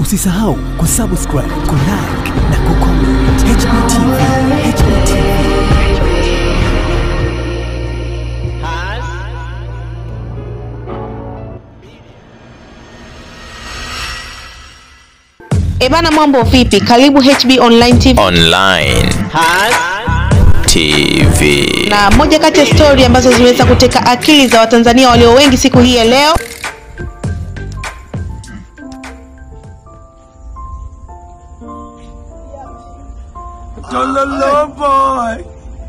Usisahau kusubscribe, kulike na kucomment. HBTV, HBTV. Ebana, mambo vipi? Karibu HB Online TV. Online Has. TV. Na moja kati ya stori ambazo zimeweza kuteka akili za Watanzania walio wengi siku hii ya leo Tololo boy,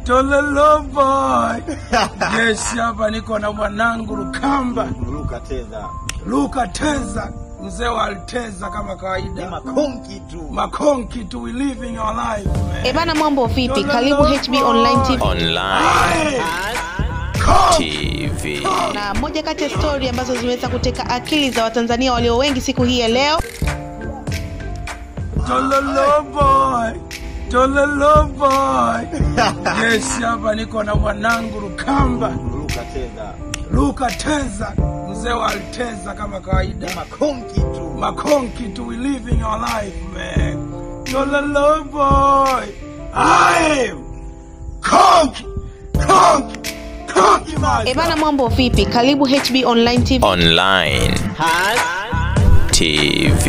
tololo boy. Yes, hapa niko na mwanangu Lukamba Luka Teza Luka Teza, mzee wa Alteza kama kawaida, makonki tu. makonki tu, we living our life man. bana. mambo vipi? Karibu HB Online TV. Online TV. Na moja kati ya stori ambazo zimeweza kuteka akili za Watanzania walio wengi siku hii ya leo Tololo boy, tololo boy. Yes, hapa niko na mwanangu Rukamba Luka Teza Luka Teza, mzee wa Alteza kama kawaida, makonki tu. makonki tu, we living our life man. I am konki. Ebana, mambo vipi? Karibu HB Online TV. Online TV.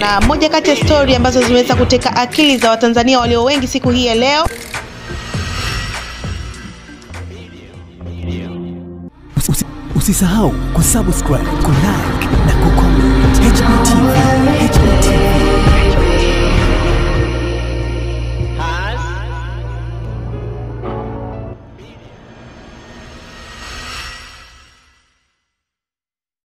Na moja kati ya stori ambazo zimeweza kuteka akili za Watanzania walio wengi siku hii ya leo Usi- usi- Usisahau kusubscribe, kulike na kucomment. HBTV, HBTV.